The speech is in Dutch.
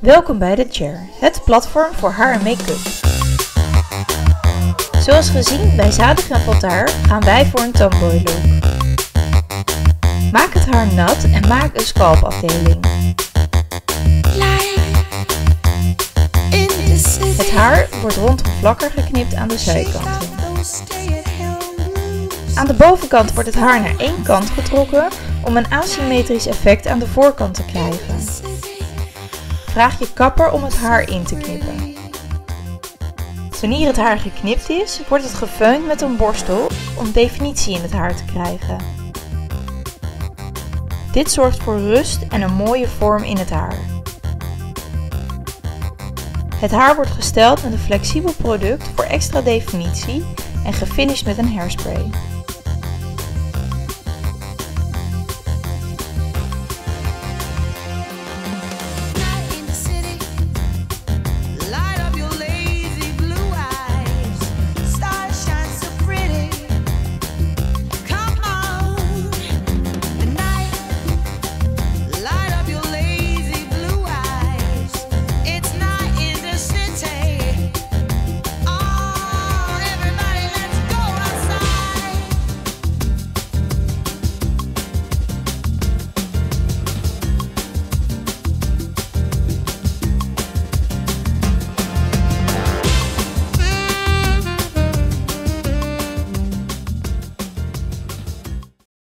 Welkom bij The Chair, het platform voor haar en make-up. Zoals gezien bij Zadig en Voltaire gaan wij voor een tomboy look. Maak het haar nat en maak een scalpafdeling. Het haar wordt rondom vlakker geknipt aan de zijkanten. Aan de bovenkant wordt het haar naar één kant getrokken om een asymmetrisch effect aan de voorkant te krijgen. Vraag je kapper om het haar in te knippen. Wanneer het haar geknipt is, wordt het gefeund met een borstel om definitie in het haar te krijgen. Dit zorgt voor rust en een mooie vorm in het haar. Het haar wordt gesteld met een flexibel product voor extra definitie en gefinished met een hairspray.